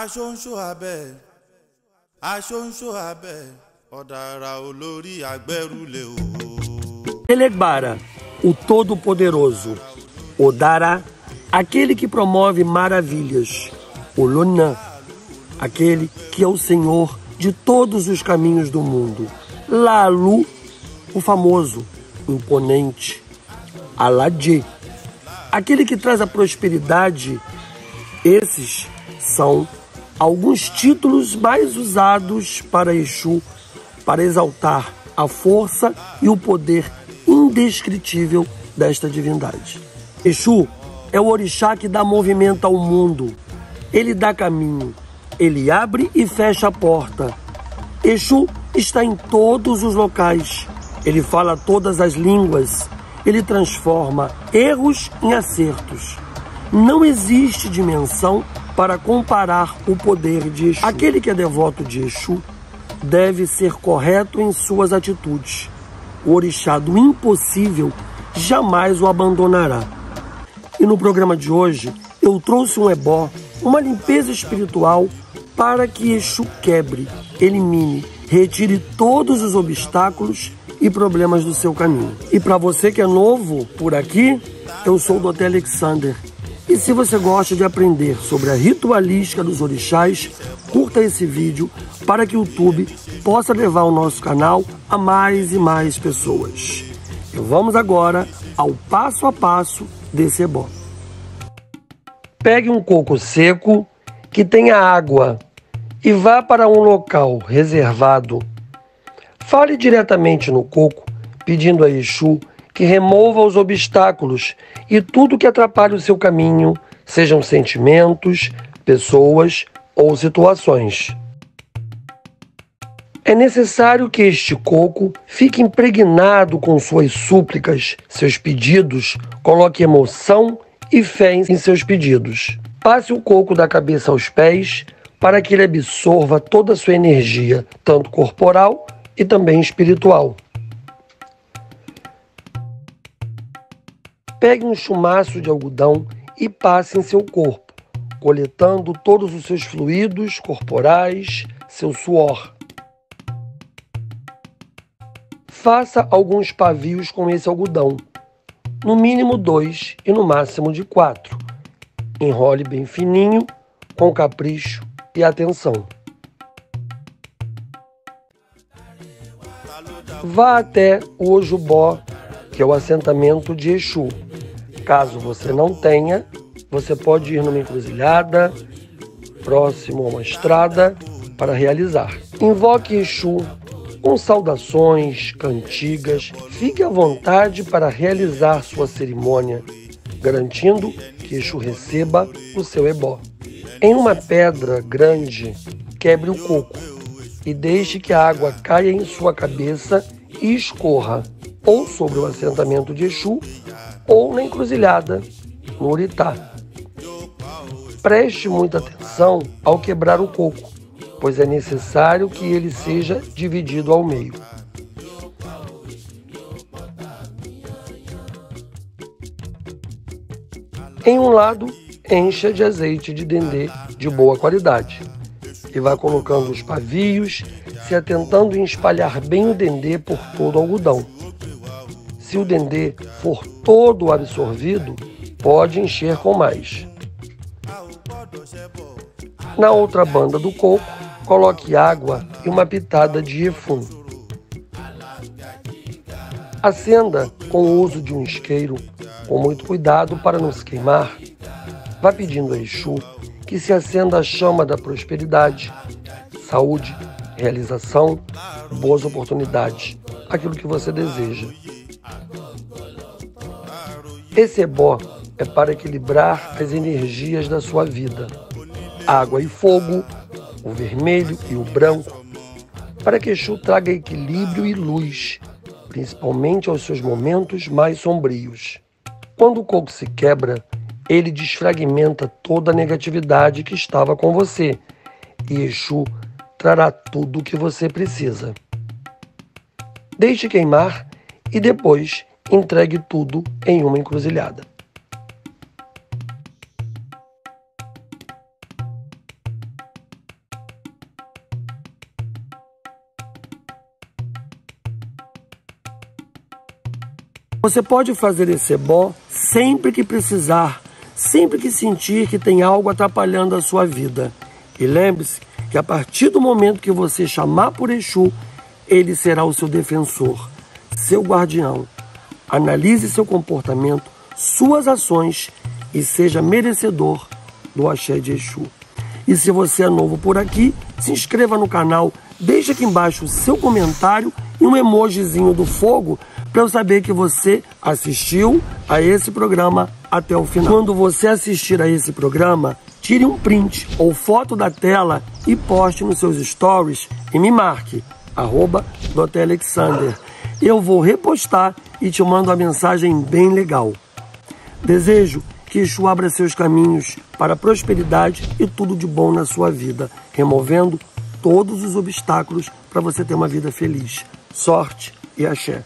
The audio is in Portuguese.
aṣóńṣó abẹ aṣóńṣó abẹ ọ̀dàrà olórí agbẹ́rùlé o. Elegbara, o Todo-Poderoso. Odara, aquele que promove maravilhas. Olonã, aquele que é o Senhor de todos os caminhos do mundo. Lalu, o famoso, imponente. Aladê, aquele que traz a prosperidade. Esses são alguns títulos mais usados para Exu para exaltar a força e o poder indescritível desta divindade. Exu é o orixá que dá movimento ao mundo. Ele dá caminho, ele abre e fecha a porta. Exu está em todos os locais. Ele fala todas as línguas. Ele transforma erros em acertos. Não existe dimensão para comparar o poder de Exu. Aquele que é devoto de Exu deve ser correto em suas atitudes. O orixá do impossível jamais o abandonará. E no programa de hoje eu trouxe um ebó, uma limpeza espiritual para que Exu quebre, elimine, retire todos os obstáculos e problemas do seu caminho. E para você que é novo por aqui, eu sou o Dr. Alexander. E se você gosta de aprender sobre a ritualística dos orixás, curta esse vídeo para que o YouTube possa levar o nosso canal a mais e mais pessoas. E vamos agora ao passo a passo desse ebó. Pegue um coco seco que tenha água e vá para um local reservado. Fale diretamente no coco, pedindo a Exu que remova os obstáculos e tudo que atrapalhe o seu caminho, sejam sentimentos, pessoas ou situações. É necessário que este coco fique impregnado com suas súplicas, seus pedidos, coloque emoção e fé em seus pedidos. Passe o coco da cabeça aos pés para que ele absorva toda a sua energia, tanto corporal e também espiritual. Pegue um chumaço de algodão e passe em seu corpo, coletando todos os seus fluidos corporais, seu suor. Faça alguns pavios com esse algodão, no mínimo dois e no máximo de quatro. Enrole bem fininho, com capricho e atenção. Vá até o Ojubó, que é o assentamento de Exu. Caso você não tenha, você pode ir numa encruzilhada, próximo a uma estrada, para realizar. Invoque Exu com saudações, cantigas, fique à vontade para realizar sua cerimônia, garantindo que Exu receba o seu ebó. Em uma pedra grande, quebre o coco e deixe que a água caia em sua cabeça e escorra ou sobre o assentamento de Exu ou na encruzilhada, no Uritá. Preste muita atenção ao quebrar o coco, pois é necessário que ele seja dividido ao meio. Em um lado, encha de azeite de dendê de boa qualidade e vá colocando os pavios, se atentando em espalhar bem o dendê por todo o algodão. Se o dendê for todo absorvido, pode encher com mais. Na outra banda do coco, coloque água e uma pitada de efum. Acenda com o uso de um isqueiro, com muito cuidado para não se queimar. Vá pedindo a Exu que se acenda a chama da prosperidade, saúde, realização, boas oportunidades, aquilo que você deseja. Esse ebó é para equilibrar as energias da sua vida. Água e fogo, o vermelho e o branco, para que Exu traga equilíbrio e luz, principalmente aos seus momentos mais sombrios. Quando o coco se quebra, ele desfragmenta toda a negatividade que estava com você e Exu trará tudo o que você precisa. Deixe queimar e depois entregue tudo em uma encruzilhada. Você pode fazer esse ebó sempre que precisar, sempre que sentir que tem algo atrapalhando a sua vida. E lembre-se que a partir do momento que você chamar por Exu, ele será o seu defensor, seu guardião, Analise seu comportamento, suas ações e seja merecedor do axé de Exu. E se você é novo por aqui, se inscreva no canal, deixe aqui embaixo o seu comentário e um emojizinho do fogo para eu saber que você assistiu a esse programa até o final. Quando você assistir a esse programa, tire um print ou foto da tela e poste nos seus stories e me marque, arroba. Eu vou repostar e te mando uma mensagem bem legal. Desejo que Exu abra seus caminhos para a prosperidade e tudo de bom na sua vida, removendo todos os obstáculos para você ter uma vida feliz. Sorte e axé.